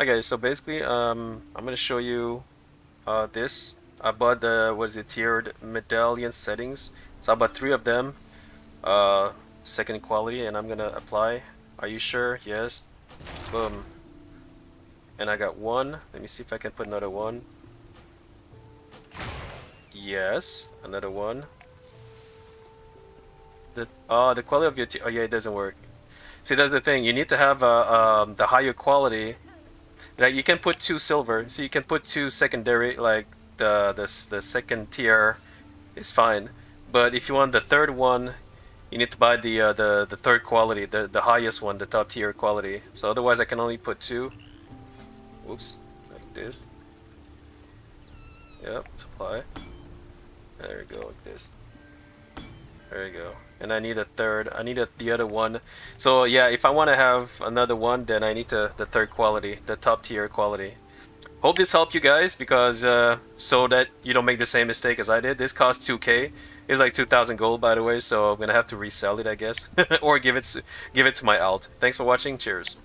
Okay, so basically, um, I'm gonna show you uh, this. I bought the what is it tiered medallion settings. So I bought three of them, uh, second quality, and I'm gonna apply. Are you sure? Yes. Boom. And I got one. Let me see if I can put another one. Yes, another one. The oh, the quality of your oh yeah, it doesn't work. See, that's the thing. You need to have uh, um, the higher quality. Like you can put two silver, so you can put two secondary, like the the the second tier is fine. But if you want the third one, you need to buy the uh, the the third quality, the the highest one, the top tier quality. So otherwise, I can only put two. Oops, like this. Yep, apply. There we go, like this. There you go. And I need a third. I need a, the other one. So yeah, if I want to have another one, then I need to, the third quality, the top tier quality. Hope this helped you guys because uh, so that you don't make the same mistake as I did. This cost 2k. It's like 2,000 gold by the way, so I'm gonna have to resell it, I guess, or give it give it to my alt. Thanks for watching. Cheers.